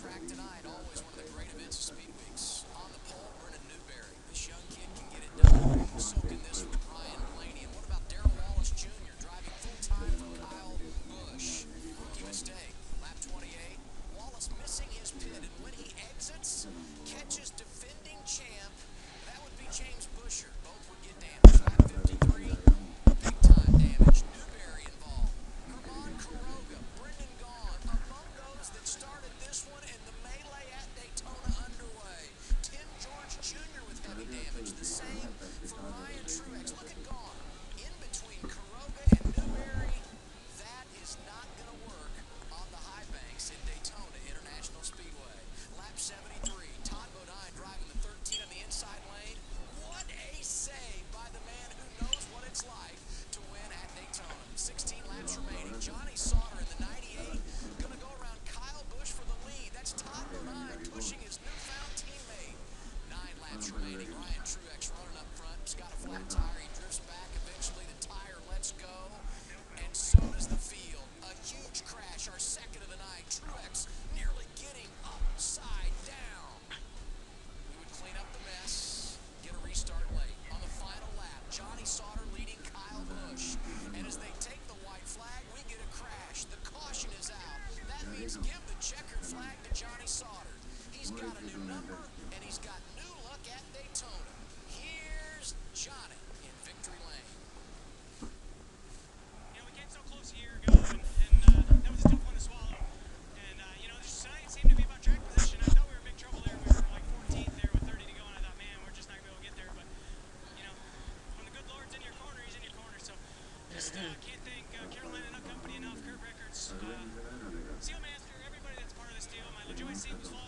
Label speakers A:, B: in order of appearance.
A: track tonight. Always one of the great events of Speed Weeks. checkered flag to Johnny Sauter. He's got a new number, and he's got new luck at Daytona. Here's Johnny in victory lane.
B: You know, we came so close here ago, and, and uh, that was a tough one to swallow. And, uh, you know, just tonight seemed to be about track position. I thought we were in big trouble there. We were like 14th there with 30 to go, and I thought, man, we're just not going to be able to get there. But, you know, when the good Lord's in your corner, he's in your corner. So just uh, can't thank uh, Carolina enough, company enough, Kurt seems like